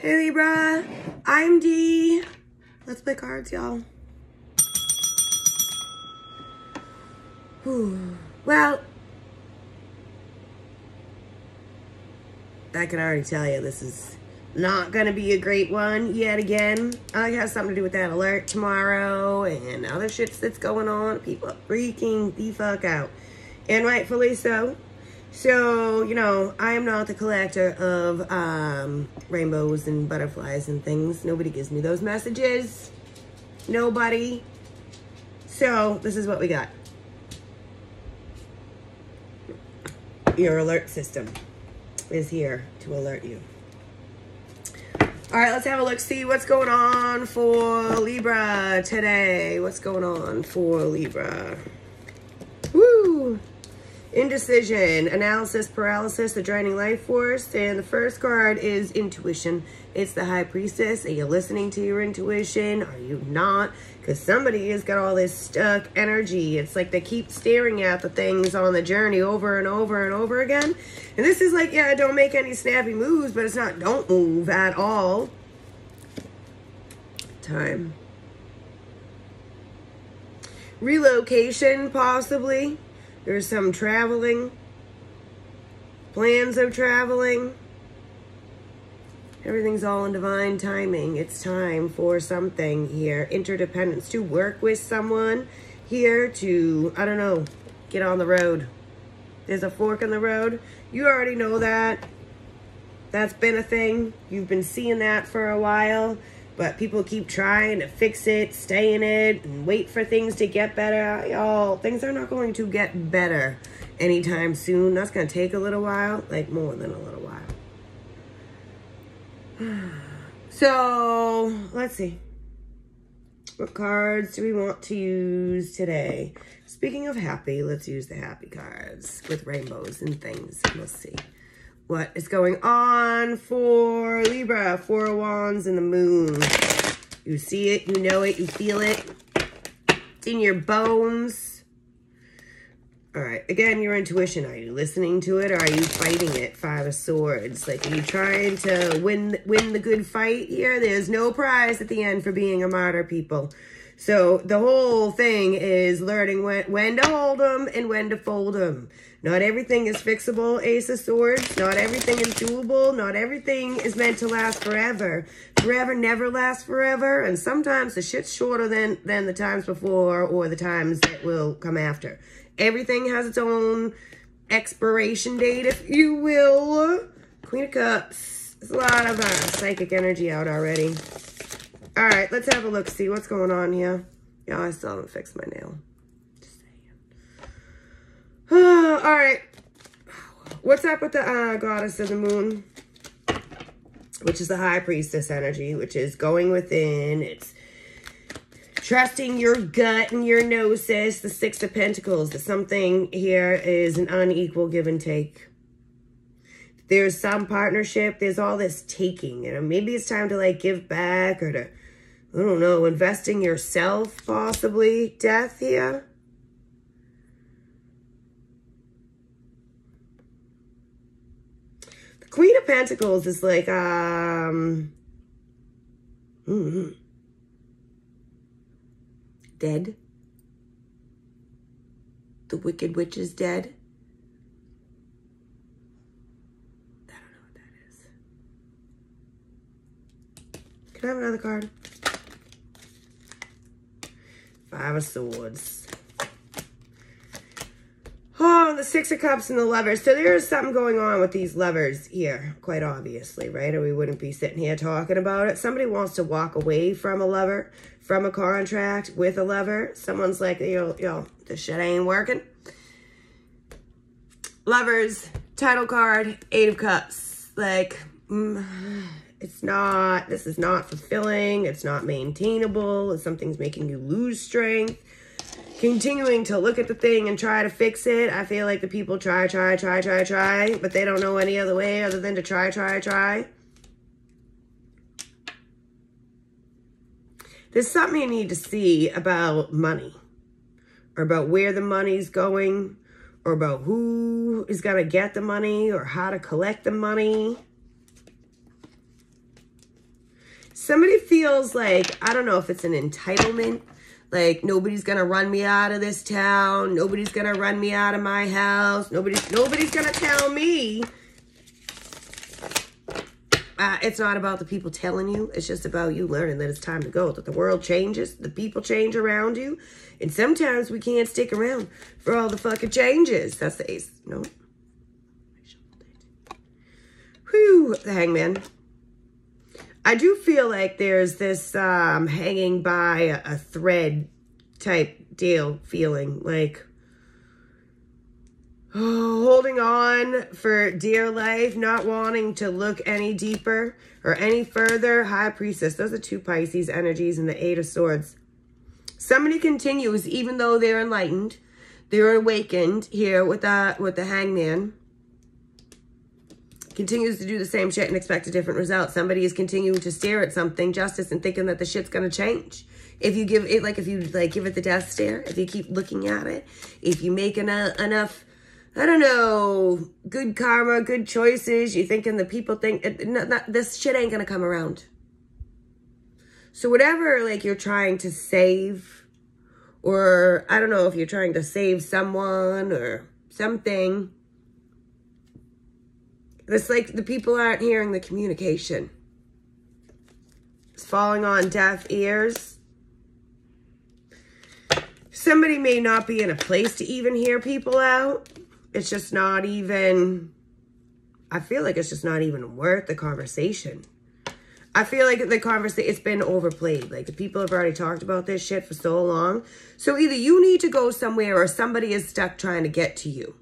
Hey Libra, I'm Dee. Let's play cards, y'all. Well, I can already tell you this is not going to be a great one yet again. I have something to do with that alert tomorrow and other shits that's going on. People freaking the fuck out. And rightfully so. So, you know, I am not the collector of um, rainbows and butterflies and things. Nobody gives me those messages. Nobody. So, this is what we got. Your alert system is here to alert you. All right, let's have a look, see what's going on for Libra today. What's going on for Libra? Indecision, analysis, paralysis, the draining life force. And the first card is intuition. It's the high priestess. Are you listening to your intuition? Are you not? Because somebody has got all this stuck energy. It's like they keep staring at the things on the journey over and over and over again. And this is like, yeah, don't make any snappy moves, but it's not don't move at all. Time. Relocation, possibly. There's some traveling, plans of traveling. Everything's all in divine timing. It's time for something here. Interdependence to work with someone here to, I don't know, get on the road. There's a fork in the road. You already know that. That's been a thing. You've been seeing that for a while but people keep trying to fix it, stay in it, and wait for things to get better. Y'all, things are not going to get better anytime soon. That's going to take a little while, like more than a little while. So, let's see. What cards do we want to use today? Speaking of happy, let's use the happy cards with rainbows and things. Let's see what is going on for Libra, Four of Wands and the Moon. You see it, you know it, you feel it. It's in your bones. All right, again, your intuition. Are you listening to it or are you fighting it? Five of Swords. Like, are you trying to win, win the good fight here? There's no prize at the end for being a martyr, people. So the whole thing is learning when, when to hold them and when to fold them. Not everything is fixable, Ace of Swords. Not everything is doable. Not everything is meant to last forever. Forever never lasts forever. And sometimes the shit's shorter than, than the times before or the times that will come after. Everything has its own expiration date, if you will. Queen of Cups. There's a lot of uh, psychic energy out already. All right, let's have a look, see what's going on here. Yeah, I still haven't fixed my nail. Just saying. All right. What's up with the uh, goddess of the moon? Which is the high priestess energy, which is going within. It's trusting your gut and your gnosis. The six of pentacles. That something here is an unequal give and take there's some partnership, there's all this taking. You know, maybe it's time to like give back or to I don't know, investing yourself, possibly, death here. The Queen of Pentacles is like, um, mm dead. The Wicked Witch is dead. I don't know what that is. Can I have another card? Five of Swords. Oh, the Six of Cups and the Lovers. So there is something going on with these lovers here, quite obviously, right? Or we wouldn't be sitting here talking about it. Somebody wants to walk away from a lover, from a contract with a lover. Someone's like, yo, yo, this shit ain't working. Lovers, title card, Eight of Cups. Like, mm, it's not, this is not fulfilling. It's not maintainable. Something's making you lose strength. Continuing to look at the thing and try to fix it. I feel like the people try, try, try, try, try, but they don't know any other way other than to try, try, try. There's something you need to see about money or about where the money's going or about who is going to get the money or how to collect the money. Somebody feels like, I don't know if it's an entitlement, like nobody's gonna run me out of this town, nobody's gonna run me out of my house, nobody's nobody's gonna tell me. Uh, it's not about the people telling you. It's just about you learning that it's time to go. That the world changes, the people change around you, and sometimes we can't stick around for all the fucking changes. That's the ace. No. Whew, the hangman. I do feel like there's this um, hanging by a, thread type deal feeling. Like, oh, holding on for dear life, not wanting to look any deeper or any further. High Priestess. Those are two Pisces energies and the Eight of Swords. Somebody continues, even though they're enlightened, they're awakened here with the, with the hangman continues to do the same shit and expect a different result. Somebody is continuing to stare at something, justice, and thinking that the shit's gonna change. If you give it, like, if you like give it the death stare, if you keep looking at it, if you make enough, enough I don't know, good karma, good choices, you thinking the people think it, not, not, this shit ain't gonna come around. So whatever, like, you're trying to save, or I don't know if you're trying to save someone or something it's like the people aren't hearing the communication. It's falling on deaf ears. Somebody may not be in a place to even hear people out. It's just not even, I feel like it's just not even worth the conversation. I feel like the conversation, it's been overplayed. Like the people have already talked about this shit for so long. So either you need to go somewhere or somebody is stuck trying to get to you.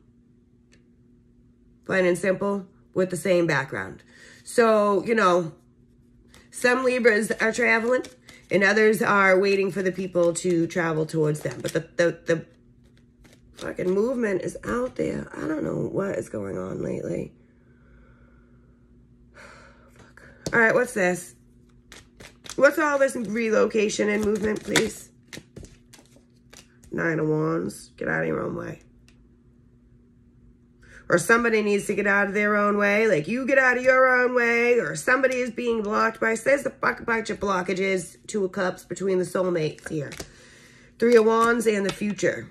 Plain and simple with the same background. So, you know, some Libras are traveling and others are waiting for the people to travel towards them. But the, the, the fucking movement is out there. I don't know what is going on lately. All right, what's this? What's all this relocation and movement, please? Nine of Wands. Get out of your own way or somebody needs to get out of their own way, like you get out of your own way, or somebody is being blocked by, says the fuck bunch of blockages, two of cups between the soulmates here. Three of wands and the future.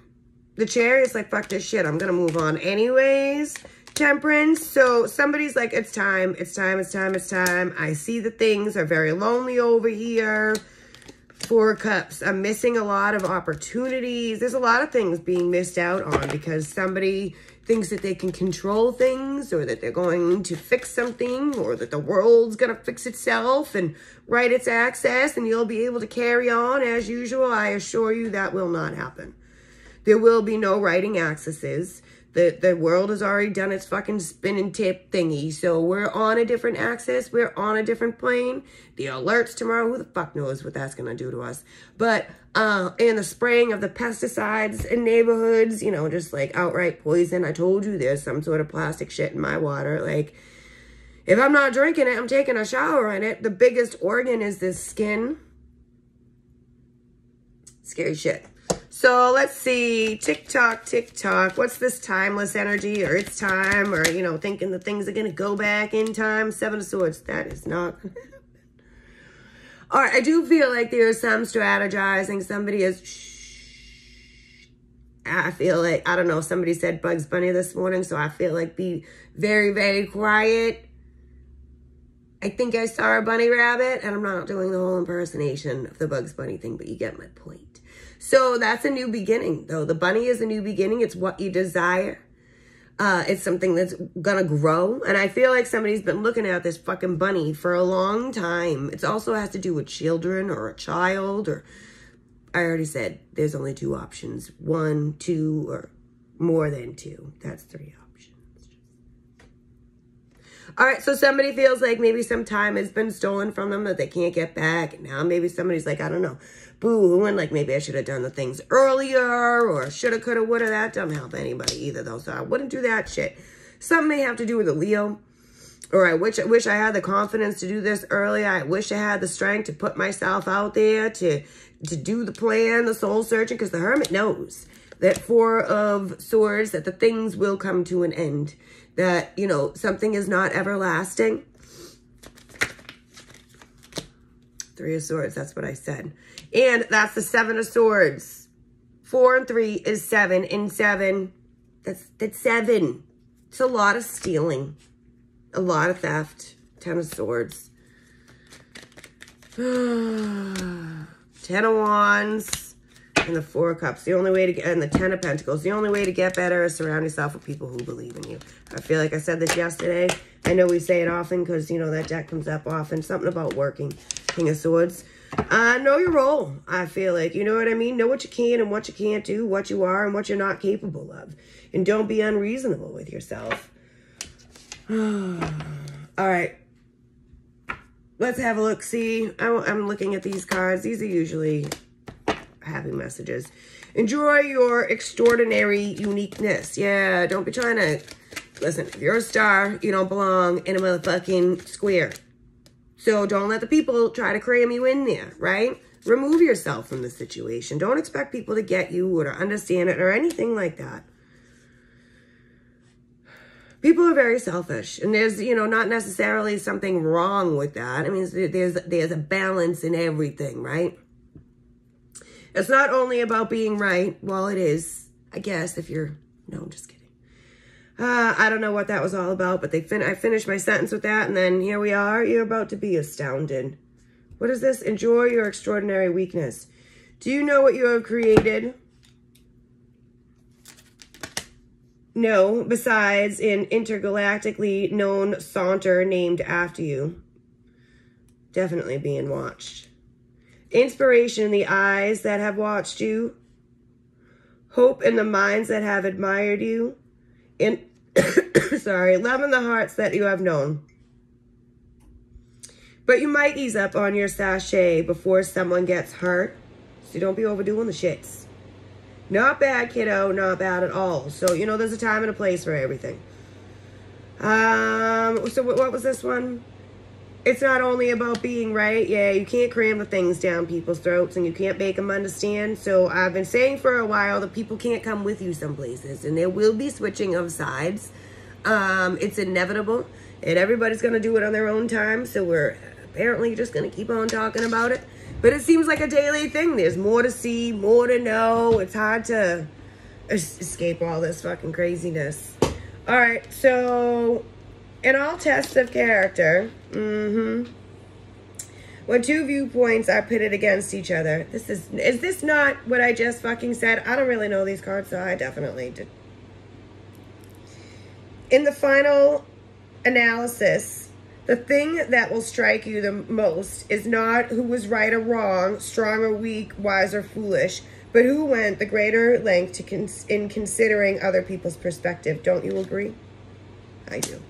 The chariot's like, fuck this shit, I'm gonna move on anyways. Temperance, so somebody's like, it's time, it's time, it's time, it's time. I see the things are very lonely over here. Four cups, I'm missing a lot of opportunities. There's a lot of things being missed out on because somebody thinks that they can control things or that they're going to fix something or that the world's going to fix itself and right its access and you'll be able to carry on as usual, I assure you that will not happen. There will be no righting accesses. The, the world has already done its fucking spinning tip thingy. So we're on a different axis. We're on a different plane. The alerts tomorrow, who the fuck knows what that's going to do to us. But uh, and the spraying of the pesticides in neighborhoods, you know, just like outright poison. I told you there's some sort of plastic shit in my water. Like, if I'm not drinking it, I'm taking a shower in it. The biggest organ is this skin. Scary shit. So let's see, TikTok, TikTok. What's this timeless energy or it's time or, you know, thinking the things are going to go back in time? Seven of Swords. That is not going to happen. All right, I do feel like there's some strategizing. Somebody is. I feel like, I don't know, somebody said Bugs Bunny this morning, so I feel like be very, very quiet. I think I saw a bunny rabbit, and I'm not doing the whole impersonation of the Bugs Bunny thing, but you get my point. So that's a new beginning, though. The bunny is a new beginning. It's what you desire. Uh, it's something that's gonna grow. And I feel like somebody's been looking at this fucking bunny for a long time. It also has to do with children or a child or I already said there's only two options. One, two, or more than two. That's three options. All right, so somebody feels like maybe some time has been stolen from them that they can't get back. Now maybe somebody's like, I don't know, boo-hooing, like maybe I should have done the things earlier or shoulda, coulda, woulda. That doesn't help anybody either, though, so I wouldn't do that shit. Something may have to do with a Leo, or I wish, I wish I had the confidence to do this earlier. I wish I had the strength to put myself out there to, to do the plan, the soul searching, because the Hermit knows that Four of Swords, that the things will come to an end, that, you know, something is not everlasting Three of Swords, that's what I said. And that's the Seven of Swords. Four and three is seven. And seven, that's, that's seven. It's a lot of stealing. A lot of theft. Ten of Swords. Ten of Wands. And the Four of Cups. The only way to get, and the Ten of Pentacles. The only way to get better is surround yourself with people who believe in you. I feel like I said this yesterday. I know we say it often because, you know, that deck comes up often. Something about working. King of Swords. Uh, know your role, I feel like. You know what I mean? Know what you can and what you can't do, what you are and what you're not capable of. And don't be unreasonable with yourself. All right. Let's have a look. See, I'm looking at these cards. These are usually happy messages. Enjoy your extraordinary uniqueness. Yeah, don't be trying to... Listen, if you're a star, you don't belong in a motherfucking square. So don't let the people try to cram you in there, right? Remove yourself from the situation. Don't expect people to get you or to understand it or anything like that. People are very selfish and there's, you know, not necessarily something wrong with that. I mean, there's, there's a balance in everything, right? It's not only about being right. Well, it is, I guess, if you're, no, I'm just kidding. Uh, I don't know what that was all about, but they fin I finished my sentence with that, and then here we are. You're about to be astounded. What is this? Enjoy your extraordinary weakness. Do you know what you have created? No, besides an intergalactically known saunter named after you. Definitely being watched. Inspiration in the eyes that have watched you. Hope in the minds that have admired you in sorry, love in the hearts that you have known. But you might ease up on your sashay before someone gets hurt. So don't be overdoing the shits. Not bad, kiddo. Not bad at all. So, you know, there's a time and a place for everything. Um, so what was this one? It's not only about being right. Yeah, you can't cram the things down people's throats and you can't make them understand. So I've been saying for a while that people can't come with you some places and there will be switching of sides. Um, it's inevitable and everybody's going to do it on their own time. So we're apparently just going to keep on talking about it. But it seems like a daily thing. There's more to see, more to know. It's hard to escape all this fucking craziness. All right, so in all tests of character, mm-hmm, when two viewpoints are pitted against each other, this is, is this not what I just fucking said? I don't really know these cards, so I definitely did. In the final analysis, the thing that will strike you the most is not who was right or wrong, strong or weak, wise or foolish, but who went the greater length to cons in considering other people's perspective. Don't you agree? I do.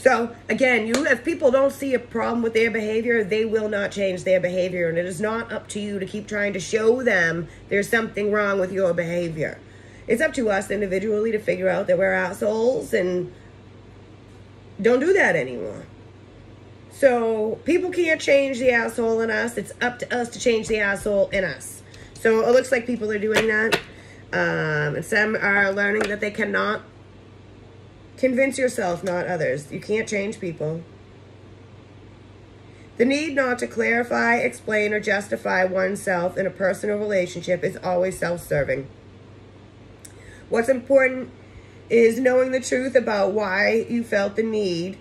So again, you if people don't see a problem with their behavior, they will not change their behavior. And it is not up to you to keep trying to show them there's something wrong with your behavior. It's up to us individually to figure out that we're assholes and don't do that anymore. So people can't change the asshole in us. It's up to us to change the asshole in us. So it looks like people are doing that. Um, and some are learning that they cannot Convince yourself, not others. You can't change people. The need not to clarify, explain, or justify oneself in a personal relationship is always self-serving. What's important is knowing the truth about why you felt the need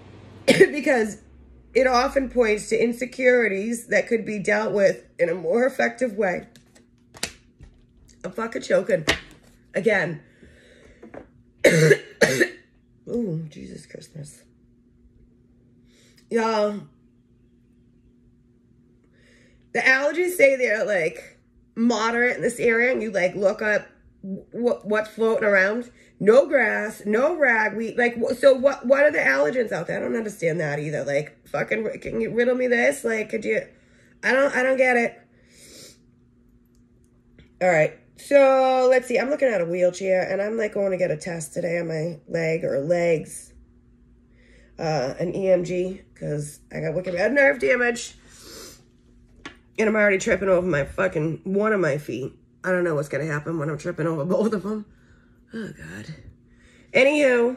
because it often points to insecurities that could be dealt with in a more effective way. I'm fucking choking. Again. Oh, Jesus Christmas. Y'all, the allergies say they're like moderate in this area and you like look up what what's floating around. No grass, no ragweed. Like, so what, what are the allergens out there? I don't understand that either. Like, fucking, can you riddle me this? Like, could you, I don't, I don't get it. All right. So let's see. I'm looking at a wheelchair and I'm like going to get a test today on my leg or legs. Uh, an EMG because I got wicked bad nerve damage. And I'm already tripping over my fucking one of my feet. I don't know what's going to happen when I'm tripping over both of them. Oh, God. Anywho,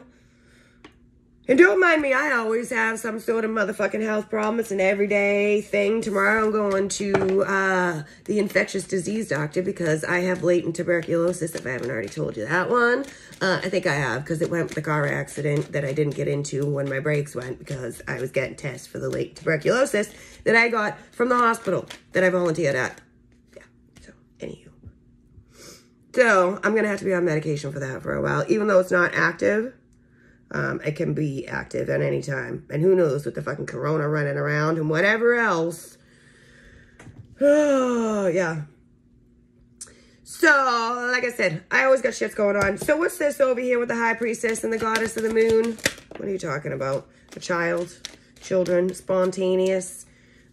And don't mind me, I always have some sort of motherfucking health problem. It's an everyday thing. Tomorrow I'm going to uh, the infectious disease doctor because I have latent tuberculosis, if I haven't already told you that one. Uh, I think I have because it went with the car accident that I didn't get into when my brakes went because I was getting tests for the latent tuberculosis that I got from the hospital that I volunteered at. Yeah, so anywho. So I'm going to have to be on medication for that for a while, even though it's not active um, it can be active at any time. And who knows with the fucking corona running around and whatever else. Oh, yeah. So, like I said, I always got shits going on. So what's this over here with the high priestess and the goddess of the moon? What are you talking about? A child, children, spontaneous.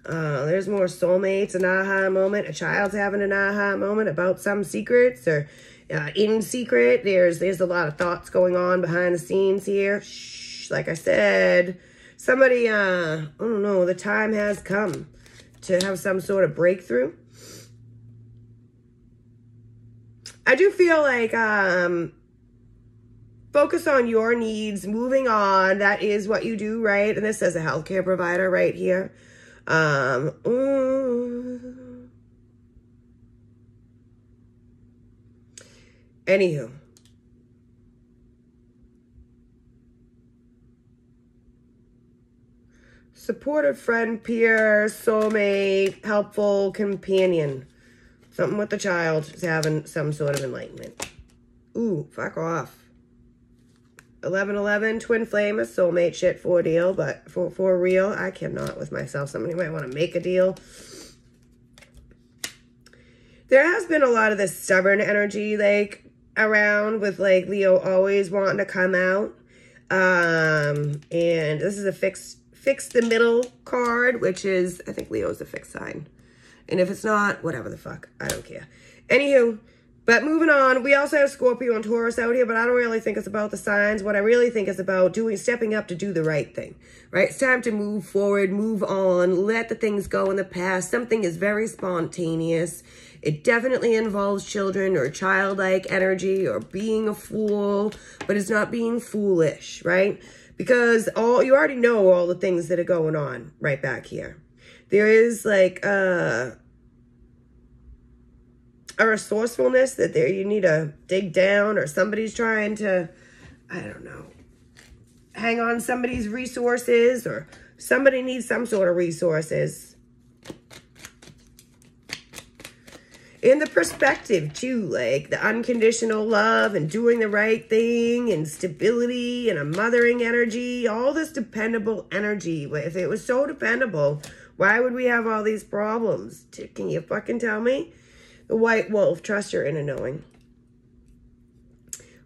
Uh, there's more soulmates, an aha moment. A child's having an aha moment about some secrets or uh, in secret. There's there's a lot of thoughts going on behind the scenes here. Shh, like I said, somebody, uh, I don't know, the time has come to have some sort of breakthrough. I do feel like um, focus on your needs, moving on. That is what you do, right? And this says a healthcare provider right here. Um, Anywho. Supportive friend, peer, soulmate, helpful companion. Something with the child is having some sort of enlightenment. Ooh, fuck off. 1111, twin flame, a soulmate shit for a deal, but for, for real, I cannot with myself. Somebody might want to make a deal. There has been a lot of this stubborn energy, like, around with like Leo always wanting to come out. Um, and this is a fix, fix the middle card, which is, I think Leo's a fixed sign. And if it's not, whatever the fuck, I don't care. Anywho, but moving on, we also have Scorpio and Taurus out here, but I don't really think it's about the signs. What I really think is about doing, stepping up to do the right thing, right? It's time to move forward, move on, let the things go in the past. Something is very spontaneous it definitely involves children or childlike energy or being a fool, but it's not being foolish, right? Because all you already know all the things that are going on right back here. There is like uh, a resourcefulness that there you need to dig down or somebody's trying to, I don't know, hang on somebody's resources or somebody needs some sort of resources in the perspective too, like the unconditional love and doing the right thing and stability and a mothering energy, all this dependable energy. If it was so dependable, why would we have all these problems? Can you fucking tell me? The white wolf, trust your inner knowing.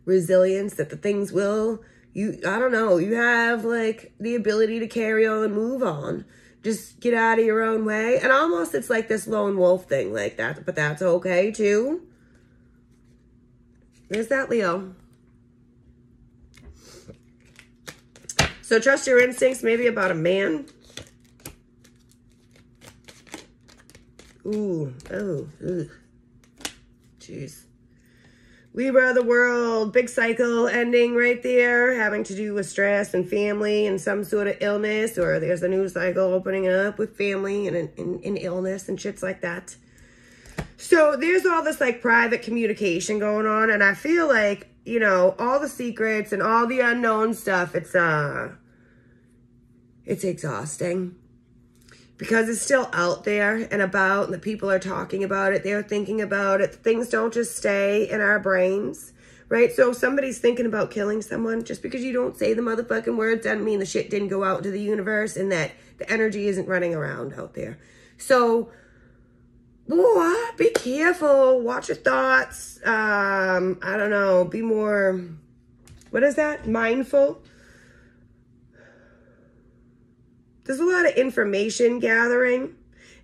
Resilience, that the things will, you, I don't know, you have like the ability to carry on and move on just get out of your own way. And almost it's like this lone wolf thing like that, but that's okay too. There's that Leo. So trust your instincts, maybe about a man. Ooh, oh, ooh. Jeez. Libra the world, big cycle ending right there, having to do with stress and family and some sort of illness, or there's a new cycle opening up with family and, and, and illness and shits like that. So there's all this like private communication going on, and I feel like, you know, all the secrets and all the unknown stuff, it's, uh, it's exhausting because it's still out there and about and the people are talking about it. They're thinking about it. Things don't just stay in our brains, right? So if somebody's thinking about killing someone, just because you don't say the motherfucking words doesn't mean the shit didn't go out into the universe and that the energy isn't running around out there. So, boy, be careful. Watch your thoughts. Um, I don't know. Be more, what is that? Mindful there's a lot of information gathering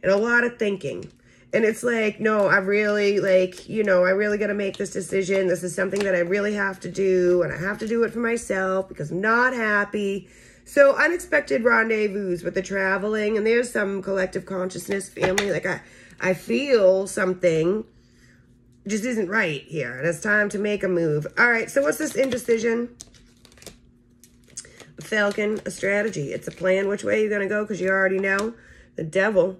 and a lot of thinking. And it's like, no, I really, like, you know, I really got to make this decision. This is something that I really have to do. And I have to do it for myself because I'm not happy. So unexpected rendezvous with the traveling. And there's some collective consciousness family. Like, I, I feel something just isn't right here. And it's time to make a move. All right, so what's this indecision? Falcon, a strategy. It's a plan which way you're going to go because you already know. The devil.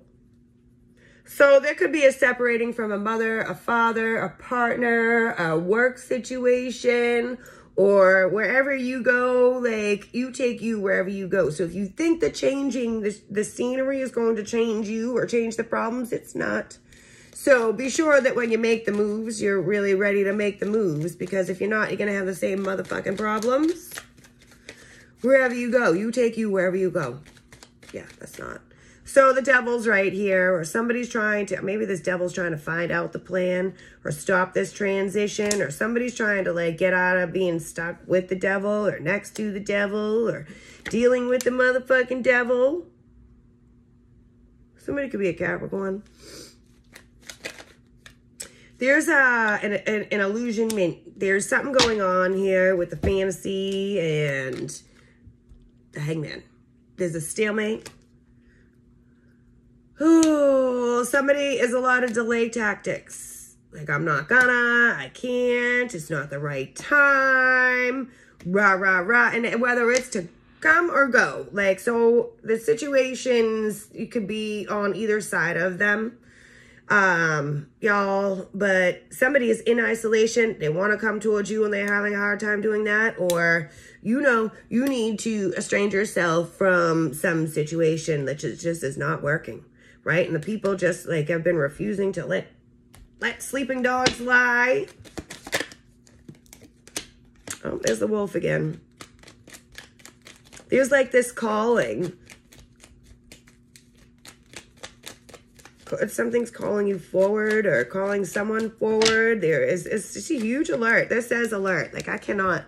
So there could be a separating from a mother, a father, a partner, a work situation, or wherever you go, like you take you wherever you go. So if you think that changing the, the scenery is going to change you or change the problems, it's not. So be sure that when you make the moves, you're really ready to make the moves because if you're not, you're going to have the same motherfucking problems. Wherever you go, you take you wherever you go. Yeah, that's not. So the devil's right here, or somebody's trying to, maybe this devil's trying to find out the plan or stop this transition, or somebody's trying to like get out of being stuck with the devil or next to the devil or dealing with the motherfucking devil. Somebody could be a Capricorn. There's a, an, an, an illusion, there's something going on here with the fantasy and the hangman. There's a stalemate Oh, somebody is a lot of delay tactics. Like, I'm not gonna, I can't, it's not the right time, rah, rah, rah. And whether it's to come or go. Like, so the situations, you could be on either side of them, um, y'all. But somebody is in isolation. They want to come towards you and they're having a hard time doing that. Or, you know, you need to estrange yourself from some situation that just, just is not working right? And the people just like have been refusing to let let sleeping dogs lie. Oh, there's the wolf again. There's like this calling. If something's calling you forward or calling someone forward. There is it's just a huge alert. This says alert. Like I cannot.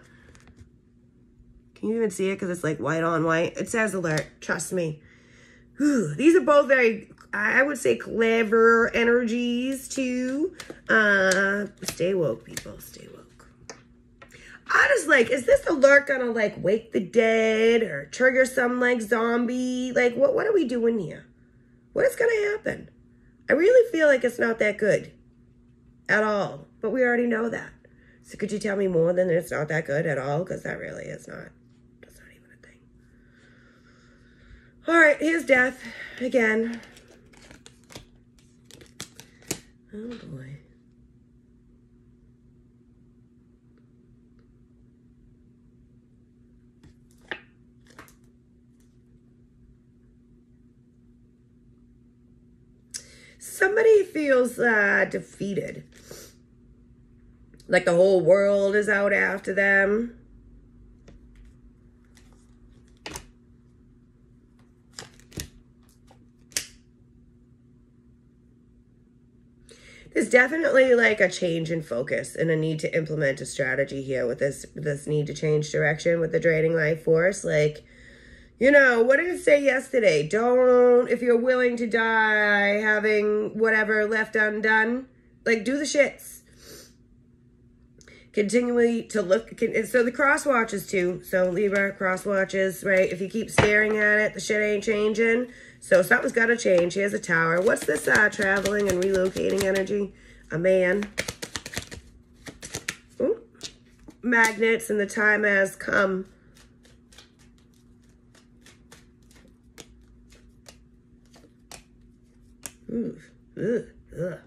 Can you even see it? Because it's like white on white. It says alert. Trust me. Whew. These are both very I would say clever energies too. Uh, stay woke, people. Stay woke. I just like, is this alert gonna like wake the dead or trigger some like zombie? Like, what, what are we doing here? What is gonna happen? I really feel like it's not that good at all, but we already know that. So could you tell me more than it's not that good at all? Because that really is not, that's not even a thing. All right, here's death again. Oh boy. Somebody feels uh, defeated. Like the whole world is out after them. There's definitely like a change in focus and a need to implement a strategy here with this this need to change direction with the draining life force. Like you know what did it say yesterday? Don't if you're willing to die having whatever left undone like do the shits continually to look so the cross watches too so libra cross watches right if you keep staring at it the shit ain't changing so something's got to change. Here's a tower. What's this uh, traveling and relocating energy? A man. Ooh. Magnets and the time has come. Ooh. Ugh. Ugh.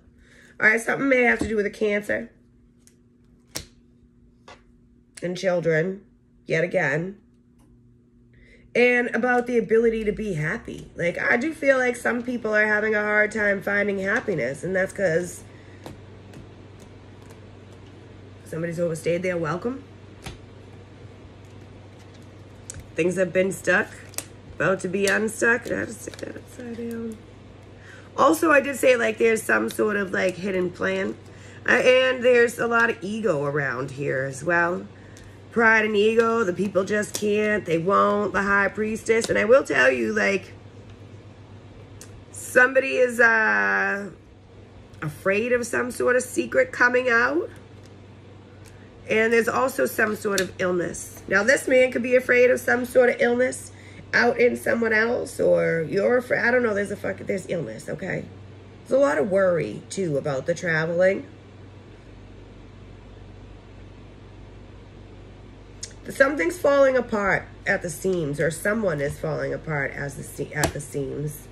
All right, something may have to do with a cancer. And children, yet again and about the ability to be happy. Like, I do feel like some people are having a hard time finding happiness, and that's because somebody's overstayed their welcome. Things have been stuck, about to be unstuck. I just stick that upside down. Also, I did say, like, there's some sort of, like, hidden plan. Uh, and there's a lot of ego around here as well pride and ego. The people just can't. They won't. The high priestess. And I will tell you, like, somebody is uh, afraid of some sort of secret coming out. And there's also some sort of illness. Now, this man could be afraid of some sort of illness out in someone else. Or you're afraid. I don't know. There's a fucking, there's illness, okay? There's a lot of worry, too, about the traveling. Something's falling apart at the seams, or someone is falling apart as the at the seams.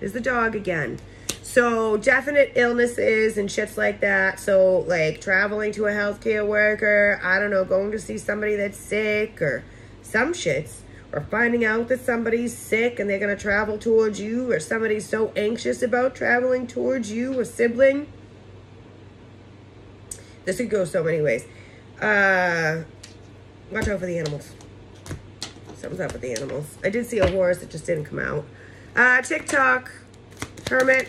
Is the dog again. So definite illnesses and shits like that. So like traveling to a healthcare worker, I don't know, going to see somebody that's sick or some shits, or finding out that somebody's sick and they're gonna travel towards you, or somebody's so anxious about traveling towards you, a sibling. This could go so many ways. Uh, watch out for the animals. Something's up with the animals. I did see a horse that just didn't come out. Uh, TikTok, Hermit,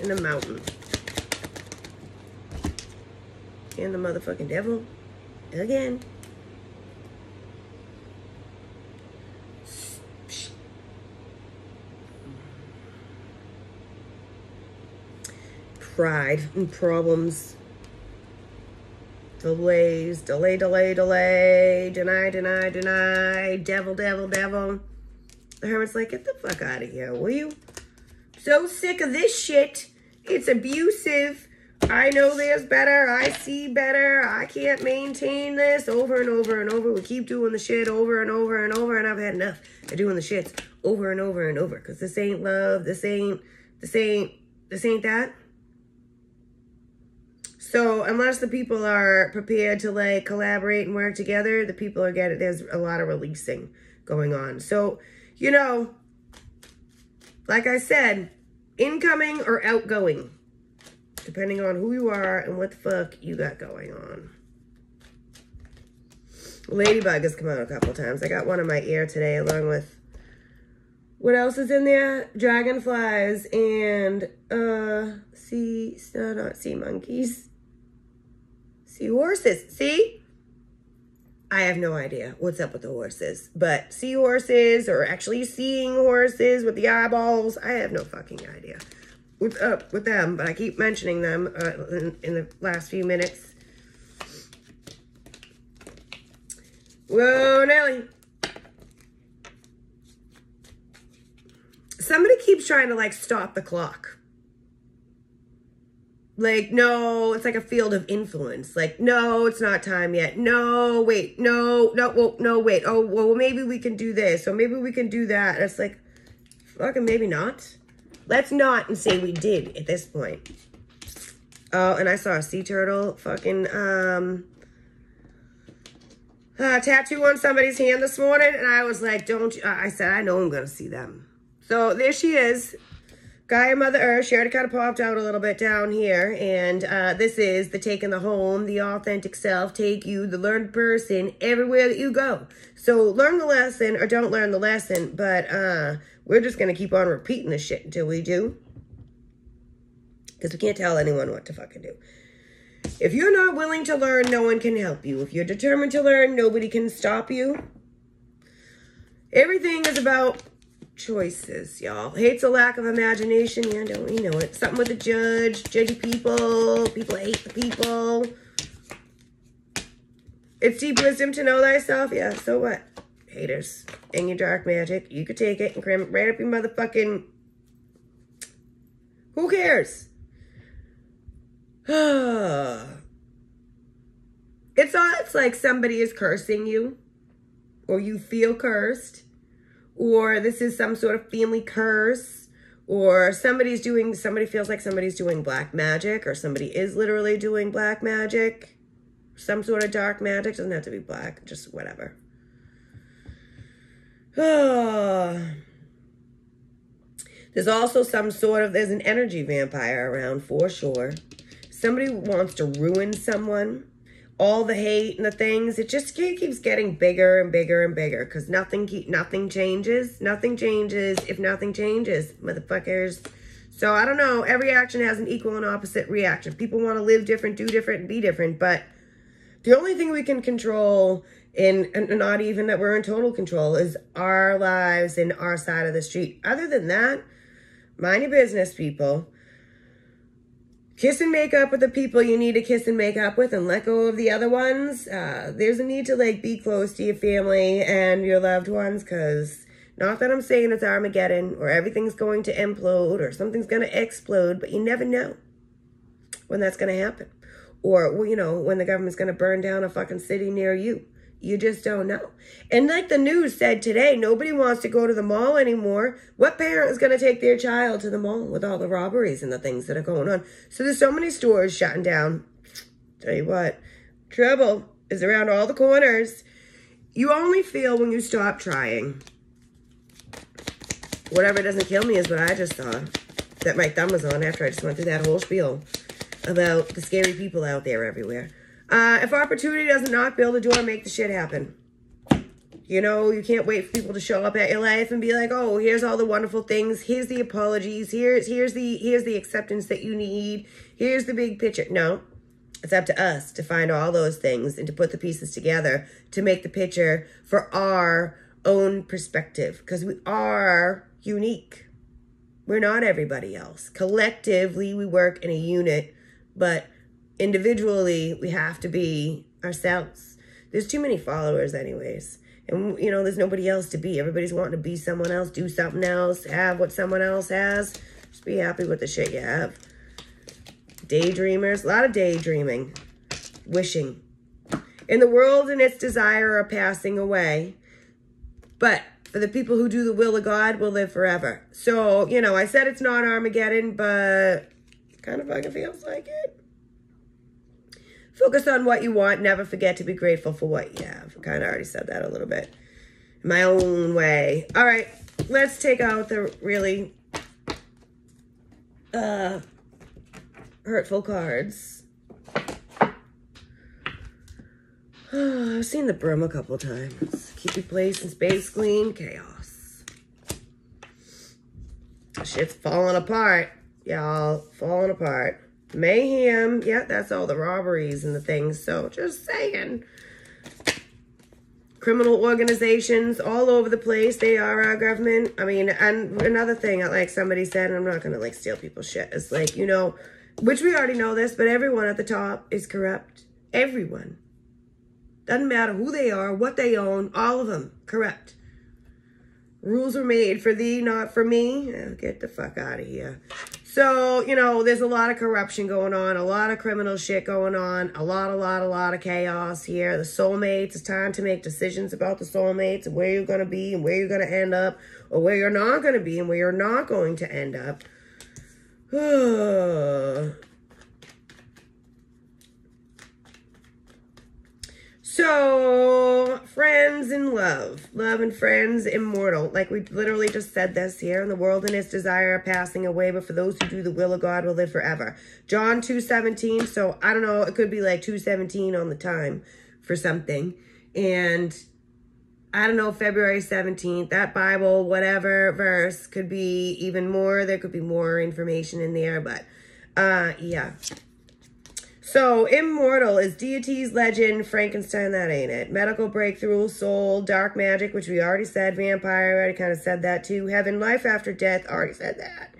in the mountain. And the motherfucking devil. Again. Pride and problems. Delays, delay, delay, delay, deny, deny, deny, devil, devil, devil. The hermit's like, get the fuck out of here, will you? So sick of this shit. It's abusive. I know there's better. I see better. I can't maintain this over and over and over. We keep doing the shit over and over and over, and I've had enough of doing the shits over and over and over. Cause this ain't love. This ain't. This ain't. This ain't that. So unless the people are prepared to like collaborate and work together, the people are getting. There's a lot of releasing going on. So you know, like I said, incoming or outgoing, depending on who you are and what the fuck you got going on. Ladybug has come out a couple times. I got one in my ear today along with, what else is in there? Dragonflies and, uh, sea, no, not sea monkeys. Sea horses. See? I have no idea what's up with the horses, but sea horses or actually seeing horses with the eyeballs, I have no fucking idea what's up with them, but I keep mentioning them uh, in, in the last few minutes. Whoa, Nelly. Somebody keeps trying to like stop the clock. Like, no, it's like a field of influence. Like, no, it's not time yet. No, wait, no, no, well, no, wait. Oh, well, maybe we can do this. So maybe we can do that. And it's like, fucking maybe not. Let's not and say we did at this point. Oh, and I saw a sea turtle fucking, um, uh, tattoo on somebody's hand this morning. And I was like, don't, you, I said, I know I'm going to see them. So there she is. Gaia Mother Earth, she already kind of popped out a little bit down here. And uh, this is the taking the home, the authentic self, take you, the learned person, everywhere that you go. So learn the lesson or don't learn the lesson. But uh, we're just going to keep on repeating this shit until we do. Because we can't tell anyone what to fucking do. If you're not willing to learn, no one can help you. If you're determined to learn, nobody can stop you. Everything is about choices, y'all. Hates a lack of imagination. Yeah, don't you know it? Something with the judge, judgy people, people hate the people. It's deep wisdom to know thyself. Yeah, so what? Haters. And your dark magic. You could take it and cram it right up your motherfucking... Who cares? it's all, it's like somebody is cursing you. Or you feel cursed or this is some sort of family curse, or somebody's doing, somebody feels like somebody's doing black magic, or somebody is literally doing black magic, some sort of dark magic, doesn't have to be black, just whatever. There's also some sort of, there's an energy vampire around for sure. Somebody wants to ruin someone all the hate and the things, it just keeps getting bigger and bigger and bigger because nothing nothing changes. Nothing changes if nothing changes, motherfuckers. So I don't know. Every action has an equal and opposite reaction. People want to live different, do different, be different. But the only thing we can control, in, and not even that we're in total control, is our lives and our side of the street. Other than that, mind your business, people. Kiss and make up with the people you need to kiss and make up with and let go of the other ones. Uh, there's a need to like be close to your family and your loved ones because not that I'm saying it's Armageddon or everything's going to implode or something's going to explode, but you never know when that's going to happen. Or, you know, when the government's going to burn down a fucking city near you. You just don't know. And like the news said today, nobody wants to go to the mall anymore. What parent is going to take their child to the mall with all the robberies and the things that are going on? So there's so many stores shutting down. Tell you what, trouble is around all the corners. You only feel when you stop trying. Whatever doesn't kill me is what I just saw. That my thumb was on after I just went through that whole spiel about the scary people out there everywhere. Uh, if opportunity doesn't knock, build a door, make the shit happen. You know, you can't wait for people to show up at your life and be like, "Oh, here's all the wonderful things. Here's the apologies. Here's here's the here's the acceptance that you need. Here's the big picture." No. It's up to us to find all those things and to put the pieces together to make the picture for our own perspective because we are unique. We're not everybody else. Collectively, we work in a unit, but individually, we have to be ourselves. There's too many followers, anyways. And, you know, there's nobody else to be. Everybody's wanting to be someone else, do something else, have what someone else has. Just be happy with the shit you have. Daydreamers, a lot of daydreaming, wishing. And the world and its desire are passing away. But for the people who do the will of God will live forever. So, you know, I said it's not Armageddon, but kind of fucking feels like it. Focus on what you want. Never forget to be grateful for what you have. Kind of already said that a little bit. My own way. All right, let's take out the really uh, hurtful cards. I've seen the broom a couple times. Keep your place and space clean. Chaos. Shit's falling apart, y'all. Falling apart. Mayhem. Yeah, that's all the robberies and the things. So just saying. Criminal organizations all over the place. They are our government. I mean, and another thing, like somebody said, and I'm not going to like steal people's shit. It's like, you know, which we already know this, but everyone at the top is corrupt. Everyone. Doesn't matter who they are, what they own, all of them corrupt. Rules are made for thee, not for me. Get the fuck out of here. So, you know, there's a lot of corruption going on, a lot of criminal shit going on, a lot, a lot, a lot of chaos here. The soulmates, it's time to make decisions about the soulmates and where you're going to be and where you're going to end up or where you're not going to be and where you're not going to end up. So, friends in love, love and friends immortal. Like we literally just said this here. and the world and its desire are passing away, but for those who do the will of God will live forever. John 2.17, so I don't know, it could be like 2.17 on the time for something. And I don't know, February 17th, that Bible, whatever verse could be even more. There could be more information in there, but uh, yeah. So, immortal is deities, legend, Frankenstein, that ain't it. Medical breakthrough, soul, dark magic, which we already said, vampire, already kind of said that too. Heaven, life after death, already said that.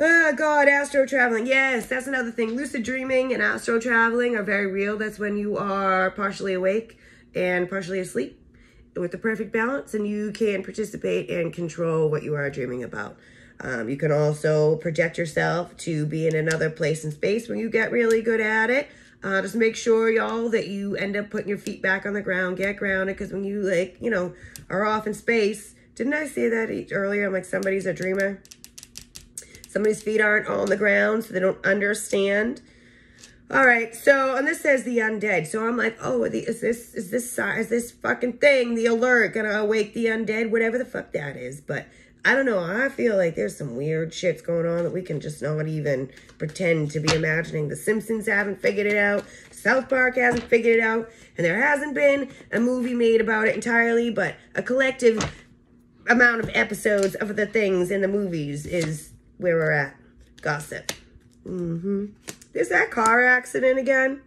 Oh, God, astro traveling. Yes, that's another thing. Lucid dreaming and astro traveling are very real. That's when you are partially awake and partially asleep with the perfect balance, and you can participate and control what you are dreaming about. Um, you can also project yourself to be in another place and space when you get really good at it. Uh, just make sure, y'all, that you end up putting your feet back on the ground, get grounded, because when you, like, you know, are off in space, didn't I say that earlier? I'm like, somebody's a dreamer. Somebody's feet aren't on the ground, so they don't understand. All right, so, and this says the undead. So I'm like, oh, the, is this, is this, is this fucking thing, the alert, gonna awake the undead? Whatever the fuck that is. But I don't know. I feel like there's some weird shits going on that we can just not even pretend to be imagining. The Simpsons haven't figured it out. South Park hasn't figured it out. And there hasn't been a movie made about it entirely, but a collective amount of episodes of the things in the movies is where we're at. Gossip. Mm-hmm. Is that car accident again?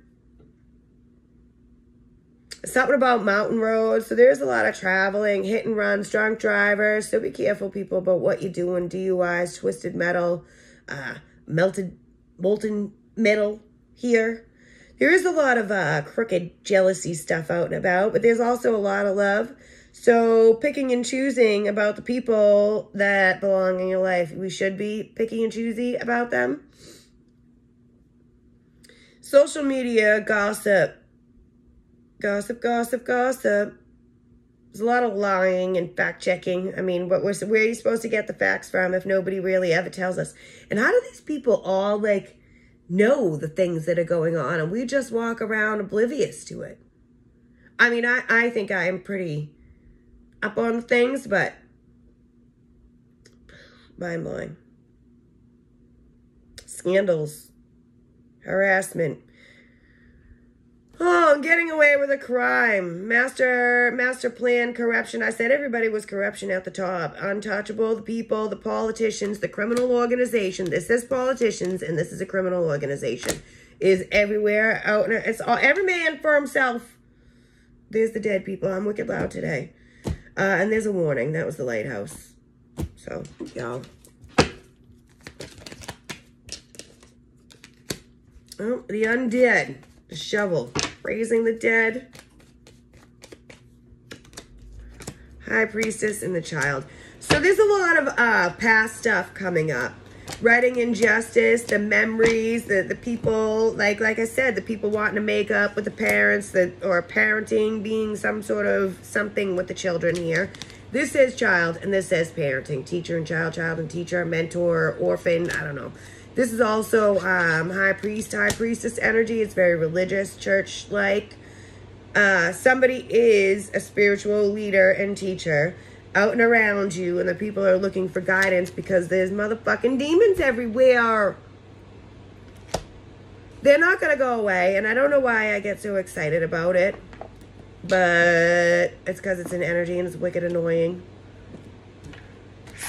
Something about mountain roads. So there's a lot of traveling, hit and runs, drunk drivers. So be careful, people, about what you're doing. DUIs, twisted metal, uh, melted, molten metal here. There is a lot of uh, crooked jealousy stuff out and about, but there's also a lot of love. So picking and choosing about the people that belong in your life, we should be picking and choosy about them. Social media gossip Gossip, gossip, gossip. There's a lot of lying and fact checking. I mean, what was where are you supposed to get the facts from if nobody really ever tells us? And how do these people all like know the things that are going on and we just walk around oblivious to it? I mean, I, I think I am pretty up on things, but mind blowing. Scandals, harassment, Oh, getting away with a crime. Master master plan corruption. I said everybody was corruption at the top. Untouchable, the people, the politicians, the criminal organization. This is politicians and this is a criminal organization. Is everywhere out it's all every man for himself. There's the dead people. I'm wicked loud today. Uh, and there's a warning. That was the lighthouse. So, y'all. Oh, the undead. The shovel raising the dead. High Priestess and the Child. So there's a lot of uh, past stuff coming up. Righting injustice, the memories, the, the people, like like I said, the people wanting to make up with the parents, the, or parenting being some sort of something with the children here. This says child, and this says parenting. Teacher and child, child and teacher, mentor, orphan, I don't know. This is also um, high priest, high priestess energy. It's very religious, church-like. Uh, somebody is a spiritual leader and teacher out and around you, and the people are looking for guidance because there's motherfucking demons everywhere. They're not going to go away, and I don't know why I get so excited about it, but it's because it's an energy and it's wicked annoying.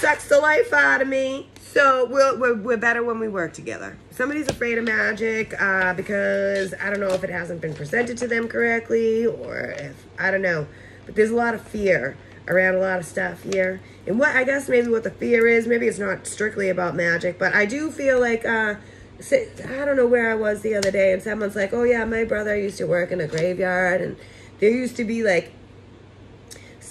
Sucks the life out of me. So we're, we're, we're better when we work together. Somebody's afraid of magic uh, because I don't know if it hasn't been presented to them correctly or if, I don't know. But there's a lot of fear around a lot of stuff here. And what, I guess maybe what the fear is, maybe it's not strictly about magic, but I do feel like, uh, I don't know where I was the other day and someone's like, oh yeah, my brother used to work in a graveyard and there used to be like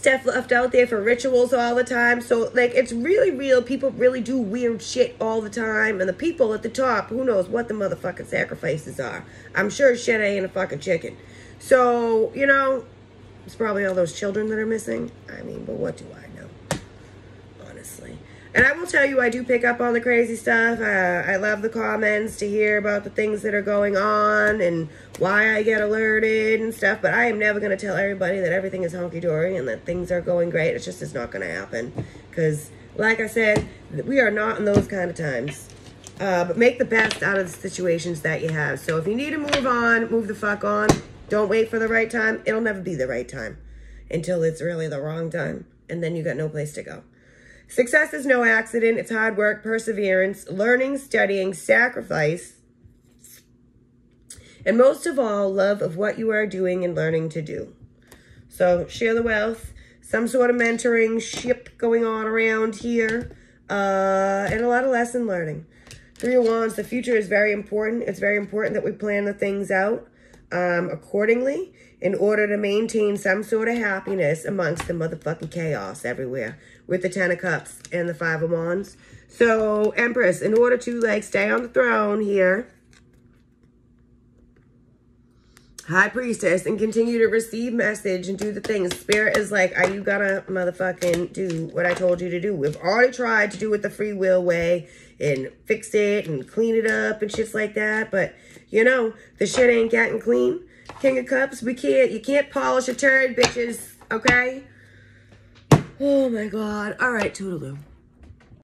stuff left out there for rituals all the time. So, like, it's really real. People really do weird shit all the time. And the people at the top, who knows what the motherfucking sacrifices are. I'm sure shit ain't a fucking chicken. So, you know, it's probably all those children that are missing. I mean, but what do I. And I will tell you, I do pick up on the crazy stuff. Uh, I love the comments to hear about the things that are going on and why I get alerted and stuff. But I am never going to tell everybody that everything is honky-dory and that things are going great. It's just it's not going to happen. Because, like I said, we are not in those kind of times. Uh, but make the best out of the situations that you have. So if you need to move on, move the fuck on. Don't wait for the right time. It'll never be the right time until it's really the wrong time. And then you got no place to go. Success is no accident. It's hard work, perseverance, learning, studying, sacrifice, and most of all, love of what you are doing and learning to do. So share the wealth, some sort of mentoring ship going on around here, uh, and a lot of lesson learning. Three of Wands, the future is very important. It's very important that we plan the things out um, accordingly in order to maintain some sort of happiness amongst the motherfucking chaos everywhere with the Ten of Cups and the Five of Wands. So, Empress, in order to, like, stay on the throne here, High Priestess, and continue to receive message and do the things. Spirit is like, are you gonna motherfucking do what I told you to do? We've already tried to do it the free will way and fix it and clean it up and shits like that. But, you know, the shit ain't getting clean. King of Cups, we can't, you can't polish a turd, bitches, okay? Oh my God. All right, toodaloo.